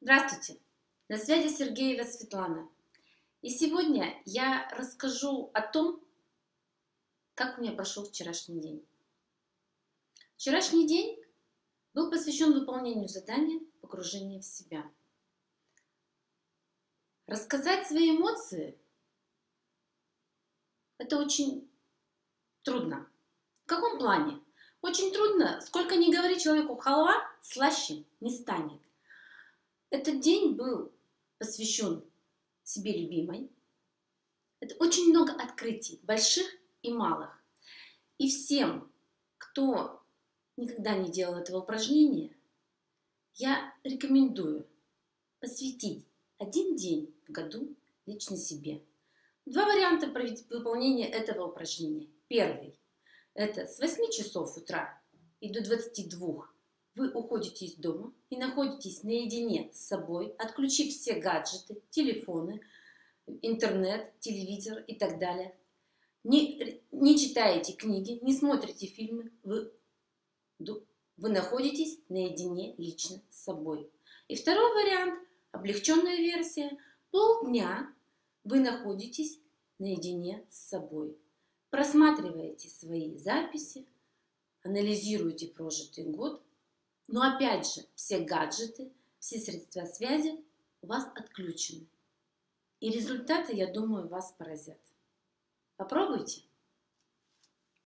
Здравствуйте! На связи Сергеева Светлана. И сегодня я расскажу о том, как у меня прошел вчерашний день. Вчерашний день был посвящен выполнению задания погружения в себя. Рассказать свои эмоции – это очень трудно. В каком плане? Очень трудно, сколько не говори человеку халва, слаще не станет. Этот день был посвящен себе любимой. Это очень много открытий, больших и малых. И всем, кто никогда не делал этого упражнения, я рекомендую посвятить один день в году лично себе. Два варианта выполнения этого упражнения. Первый – это с 8 часов утра и до 22 вы уходите из дома и находитесь наедине с собой, отключив все гаджеты, телефоны, интернет, телевизор и так далее. Не, не читаете книги, не смотрите фильмы, вы, вы находитесь наедине лично с собой. И второй вариант, облегченная версия, полдня вы находитесь наедине с собой. Просматриваете свои записи, анализируете прожитый год, но опять же, все гаджеты, все средства связи у вас отключены. И результаты, я думаю, вас поразят. Попробуйте.